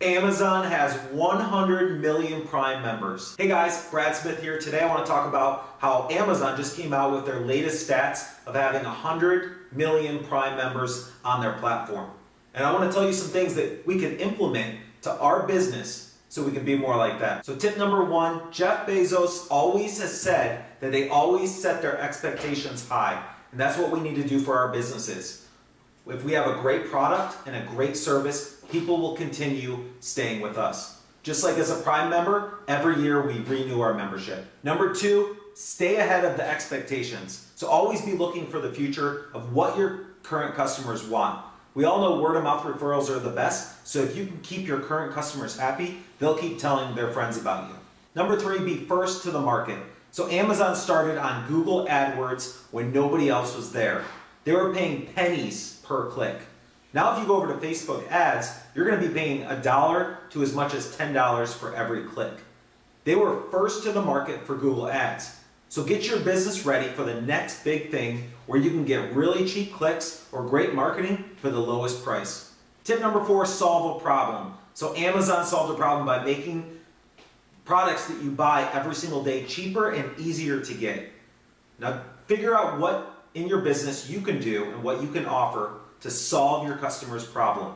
Amazon has 100 million Prime members. Hey guys, Brad Smith here. Today I want to talk about how Amazon just came out with their latest stats of having 100 million Prime members on their platform. And I want to tell you some things that we can implement to our business so we can be more like that. So tip number one, Jeff Bezos always has said that they always set their expectations high. And that's what we need to do for our businesses. If we have a great product and a great service, people will continue staying with us. Just like as a Prime member, every year we renew our membership. Number two, stay ahead of the expectations. So always be looking for the future of what your current customers want. We all know word of mouth referrals are the best, so if you can keep your current customers happy, they'll keep telling their friends about you. Number three, be first to the market. So Amazon started on Google AdWords when nobody else was there. They were paying pennies per click. Now if you go over to Facebook ads, you're going to be paying a dollar to as much as $10 for every click. They were first to the market for Google Ads. So get your business ready for the next big thing where you can get really cheap clicks or great marketing for the lowest price. Tip number four, solve a problem. So Amazon solved a problem by making products that you buy every single day cheaper and easier to get. Now figure out what in your business you can do and what you can offer to solve your customer's problem.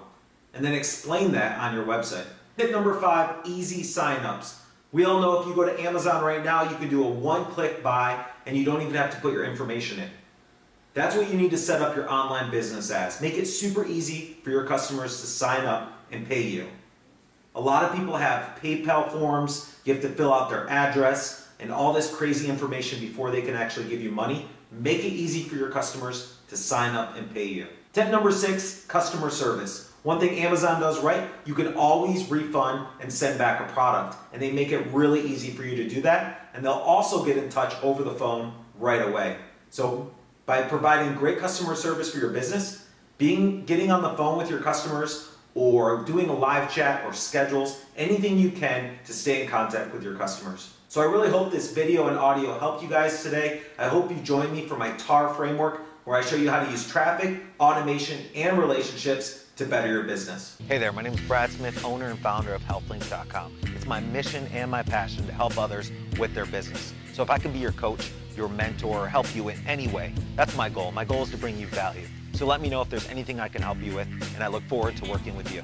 And then explain that on your website. Tip number five, easy signups. We all know if you go to Amazon right now, you can do a one-click buy and you don't even have to put your information in. That's what you need to set up your online business as. Make it super easy for your customers to sign up and pay you. A lot of people have PayPal forms, you have to fill out their address and all this crazy information before they can actually give you money. Make it easy for your customers to sign up and pay you. Tip number six, customer service. One thing Amazon does right, you can always refund and send back a product. And they make it really easy for you to do that. And they'll also get in touch over the phone right away. So by providing great customer service for your business, being getting on the phone with your customers or doing a live chat or schedules, anything you can to stay in contact with your customers. So I really hope this video and audio helped you guys today. I hope you join me for my TAR framework where I show you how to use traffic, automation, and relationships to better your business. Hey there, my name is Brad Smith, owner and founder of HylthLinks.com. It's my mission and my passion to help others with their business. So if I can be your coach, your mentor, or help you in any way, that's my goal. My goal is to bring you value. So let me know if there's anything I can help you with, and I look forward to working with you.